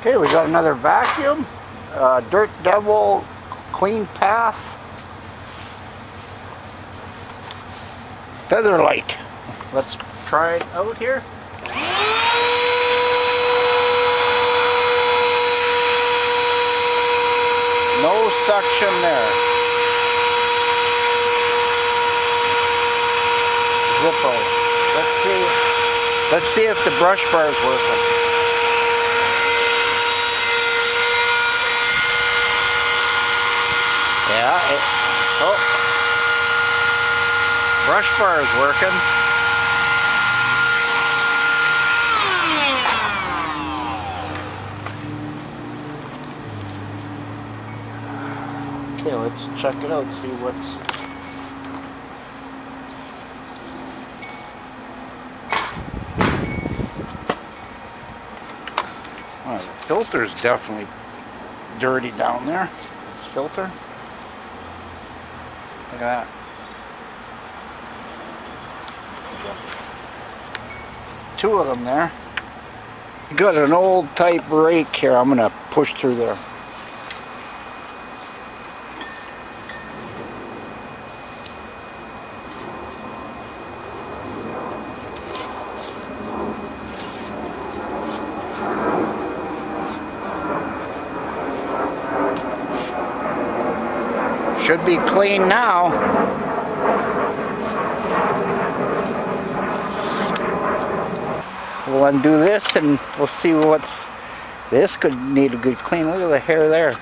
Okay, we got another vacuum. Uh, Dirt Devil Clean Path. Featherlite. Let's try it out here. No suction there. Zippo. Let's see. Let's see if the brush bar is working. Yeah. It, oh. Brush bar is working. Okay, let's check it out, see what's... Oh, the filter's definitely dirty down there. This filter. Look at that. Two of them there. Got an old type rake here. I'm gonna push through there. Should be clean now. We'll undo this and we'll see what's... This could need a good clean. Look at the hair there.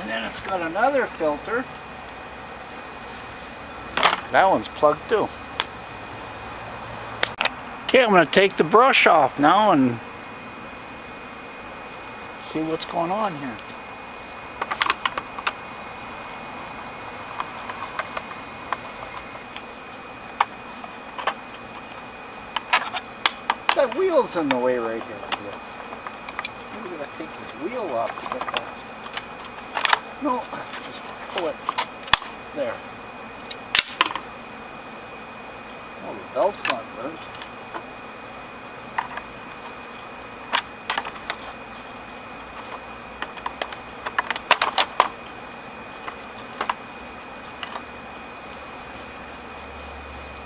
And then it's got another filter. That one's plugged too. Okay, I'm going to take the brush off now and see what's going on here. That wheel's in the way right here. I guess. Maybe I gotta take this wheel off to get that. No, just pull it. There. Oh, the belt's not burnt.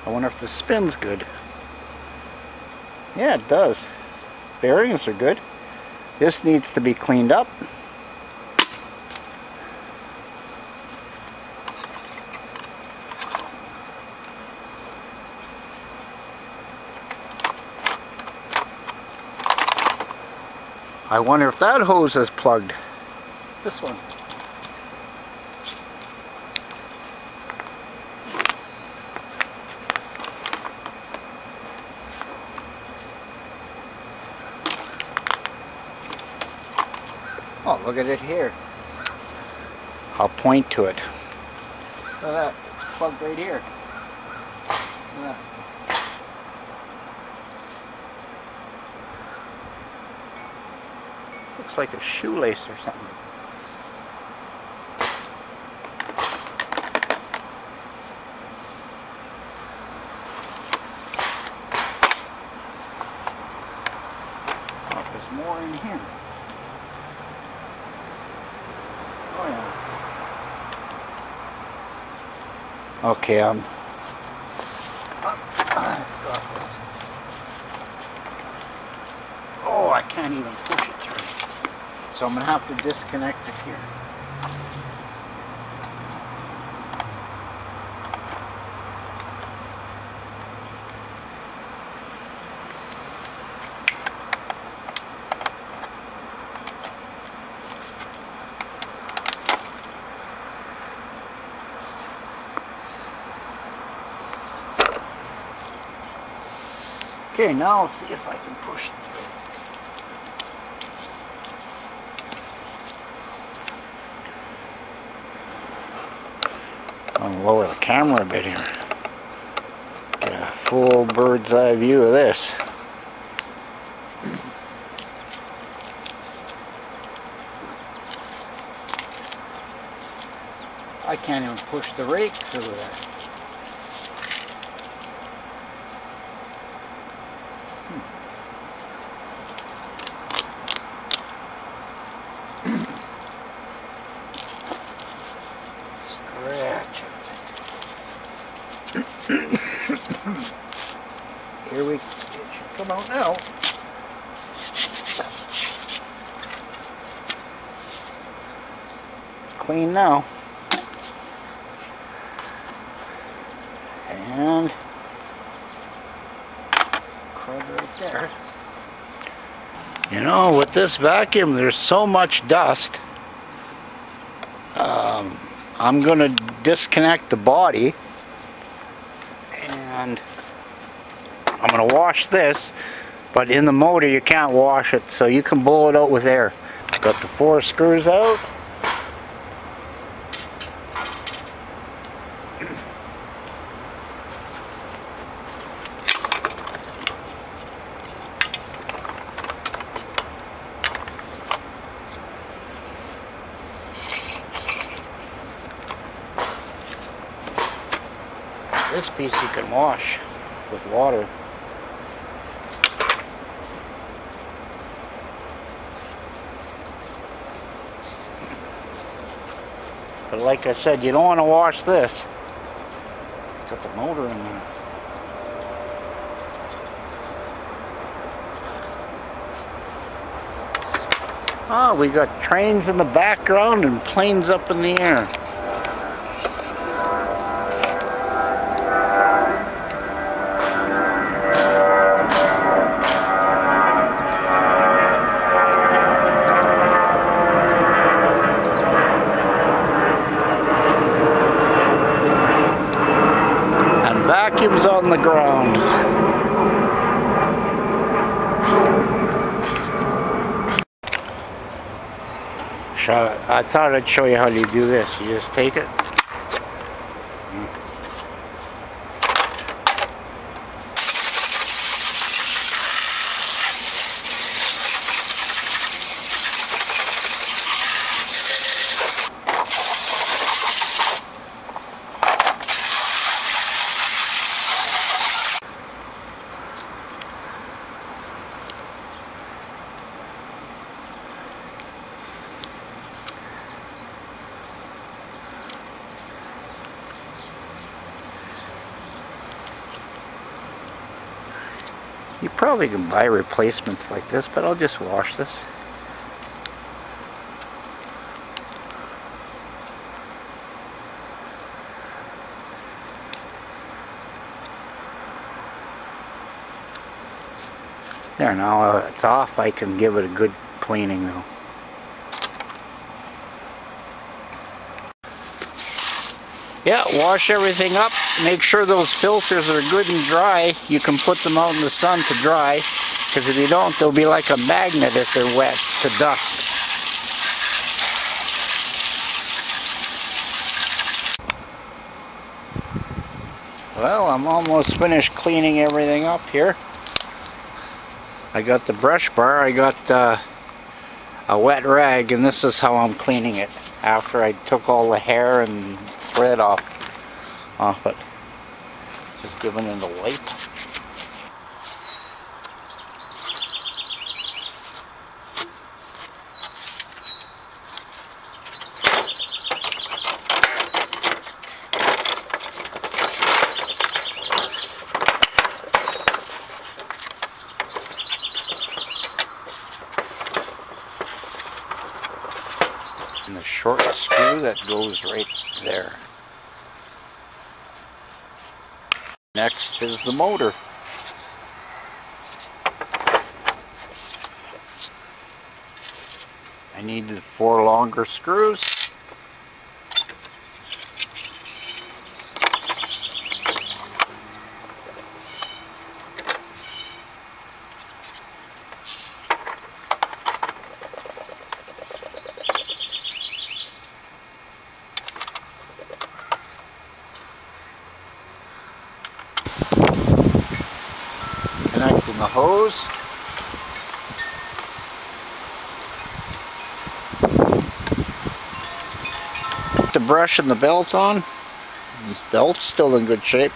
I wonder if the spin's good. Yeah, it does. Bearings are good. This needs to be cleaned up. I wonder if that hose is plugged. This one. Oh, look at it here. I'll point to it. Look at that. It's plugged right here. Look. Looks like a shoelace or something. Oh, there's more in here. Oh yeah. Okay, um. Oh, I can't even push it through. So I'm gonna have to disconnect it here. Okay, now I'll see if I can push through. I'll lower the camera a bit here. Get a full bird's eye view of this. I can't even push the rake through there. Here we, it should come out now. Clean now. And crud right there. You know, with this vacuum, there's so much dust. Um, I'm going to disconnect the body and I'm going to wash this but in the motor you can't wash it so you can blow it out with air. Got the four screws out. This piece you can wash with water. But like I said, you don't want to wash this. Got the motor in there. Oh, we got trains in the background and planes up in the air. On the ground. I thought I'd show you how you do this. You just take it. Probably can buy replacements like this, but I'll just wash this. There, now uh, it's off, I can give it a good cleaning now. Yeah, wash everything up. Make sure those filters are good and dry. You can put them out in the sun to dry. Because if you don't, they'll be like a magnet if they're wet to dust. Well, I'm almost finished cleaning everything up here. I got the brush bar, I got uh, a wet rag, and this is how I'm cleaning it after I took all the hair and thread off, ah, off it. Just giving it a wipe. And the short screw that goes right there. Next is the motor. I need four longer screws. Put the brush and the belt on. The belt's still in good shape.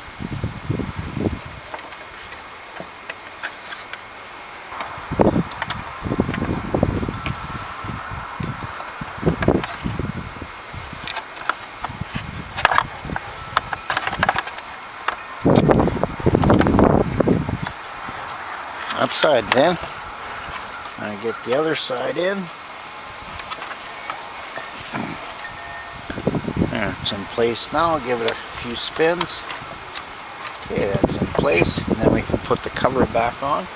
That side's in. I get the other side in. It's in place now. Give it a few spins. Okay, that's in place. And then we can put the cover back on.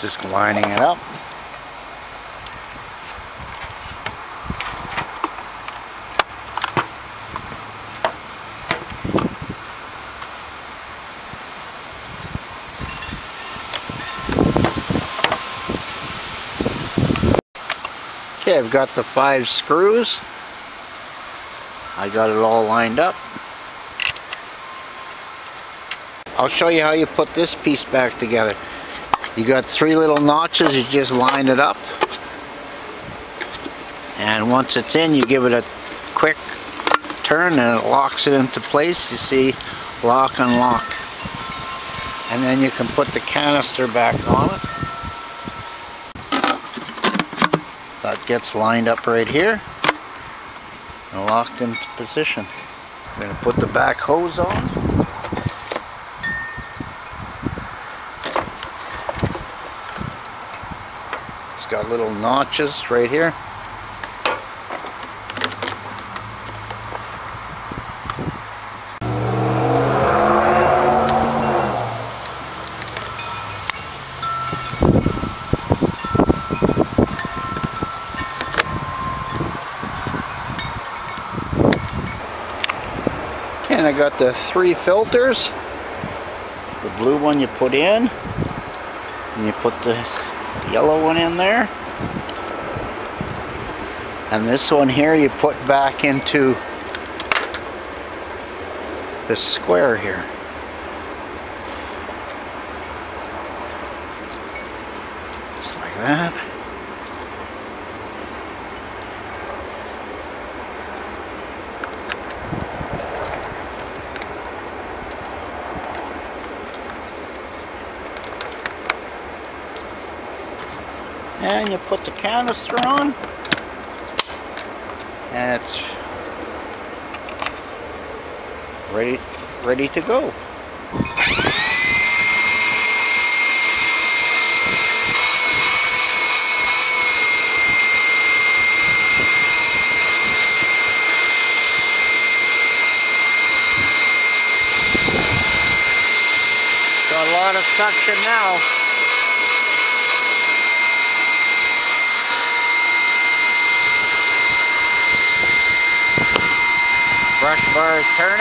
Just lining it up. Okay, I've got the five screws. I got it all lined up. I'll show you how you put this piece back together. You got three little notches, you just line it up. And once it's in, you give it a quick turn and it locks it into place. You see, lock and lock. And then you can put the canister back on it. That gets lined up right here and locked into position. I'm going to put the back hose on. It's got little notches right here. And I got the three filters. The blue one you put in. And you put the yellow one in there. And this one here you put back into the square here. Just like that. And you put the canister on and it's ready ready to go Got a lot of suction now. Brush bar is turning.